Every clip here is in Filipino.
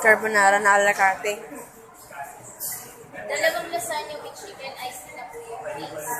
carbonara na ala carte. Dalawang lasagna with chicken ice na po yung please.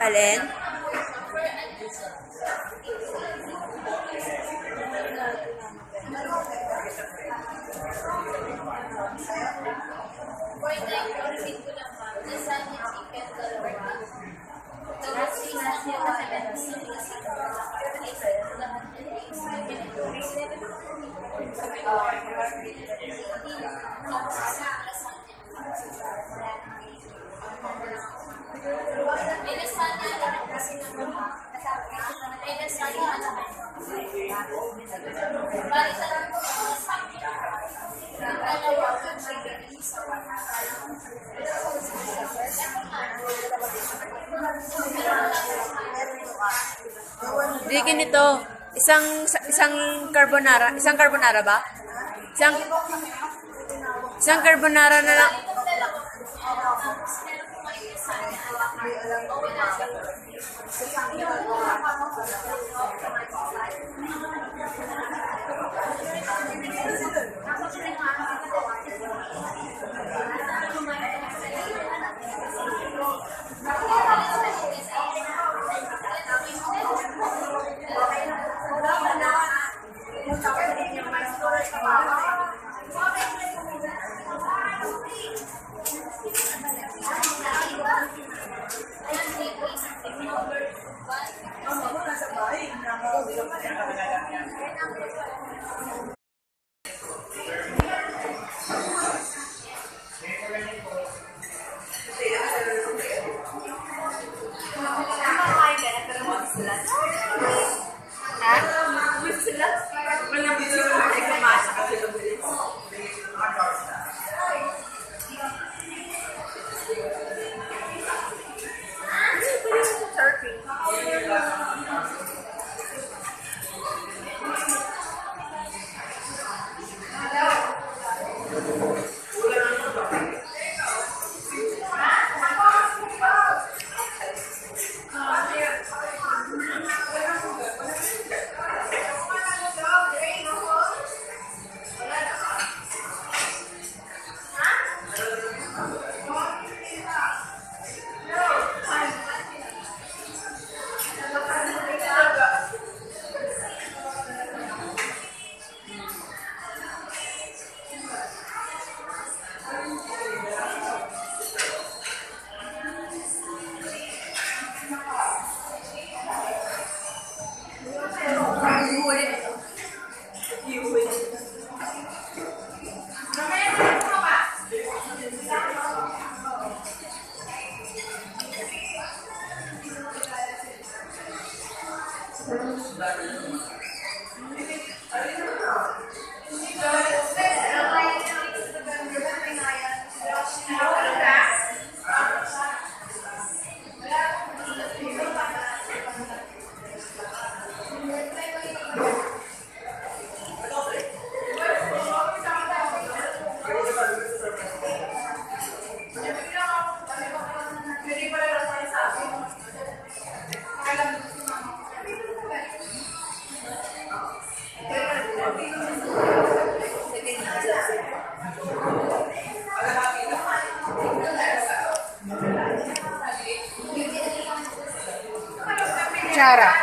Alin? Hindi ganito. Isang isang carbonara, isang carbonara ba? Isang Isang carbonara na lang. What? clara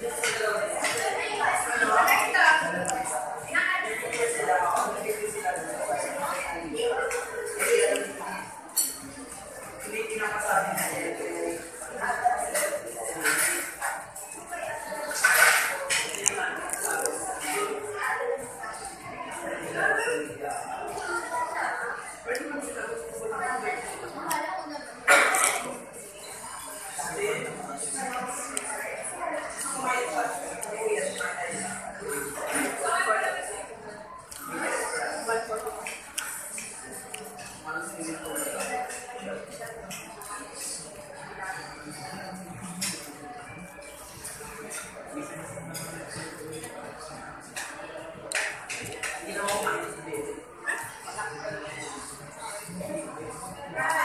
Yes. Yes.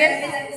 Porque